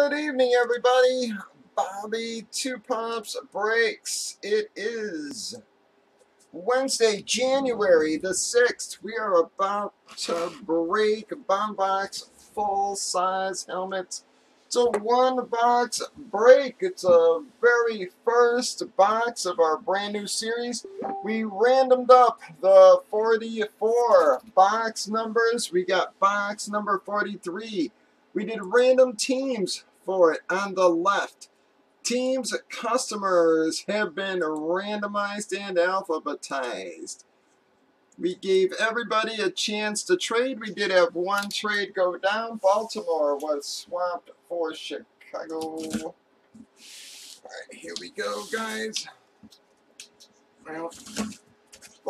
Good evening, everybody. Bobby Two Pops Breaks. It is Wednesday, January the 6th. We are about to break Bombbox full size helmets. It's a one box break. It's a very first box of our brand new series. We randomed up the 44 box numbers. We got box number 43. We did random teams for it on the left. Teams customers have been randomized and alphabetized. We gave everybody a chance to trade. We did have one trade go down. Baltimore was swapped for Chicago. All right, here we go, guys. Well,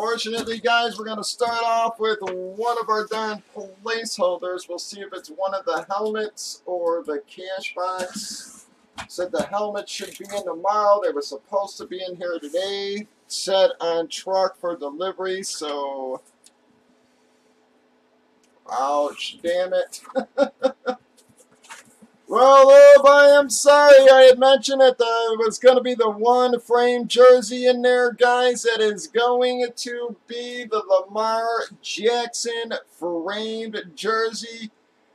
fortunately, guys, we're going to start off with one of our darn placeholders. We'll see if it's one of the helmets or the cash box. Said the helmet should be in tomorrow. They were supposed to be in here today set on truck for delivery, so ouch, damn it. well, Lube, I am sorry. I had mentioned that there was going to be the one frame jersey in there, guys, that is going to be the Lamar Jackson framed jersey.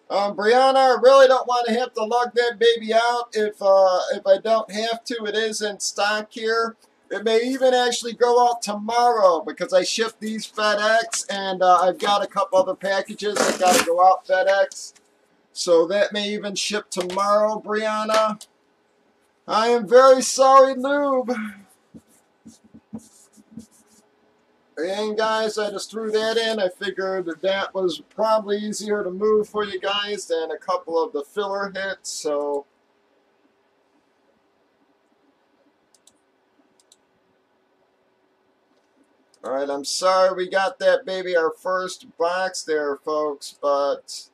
Um, Brianna, I really don't want to have to lug that baby out if uh, if I don't have to. It is in stock here. It may even actually go out tomorrow because I shipped these FedEx and uh, I've got a couple other packages that got to go out FedEx. So that may even ship tomorrow, Brianna. I am very sorry, Lube. And guys, I just threw that in. I figured that, that was probably easier to move for you guys than a couple of the filler hits. So Alright, I'm sorry we got that baby our first box there, folks, but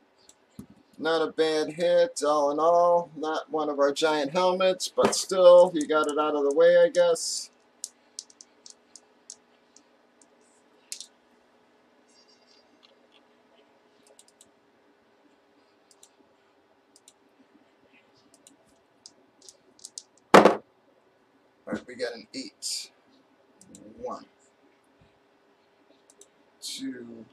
not a bad hit, all in all. Not one of our giant helmets, but still, you got it out of the way, I guess. Alright, we got an 8. 1. 2.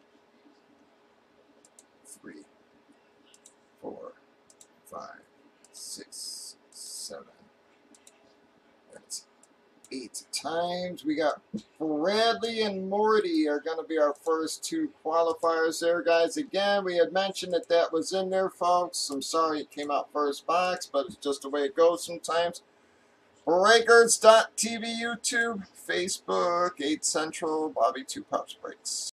Six, seven. That's eight times. We got Bradley and Morty are going to be our first two qualifiers there, guys. Again, we had mentioned that that was in there, folks. I'm sorry it came out first box, but it's just the way it goes sometimes. Breakers.tv, YouTube, Facebook, 8 Central, Bobby 2 Pops Breaks.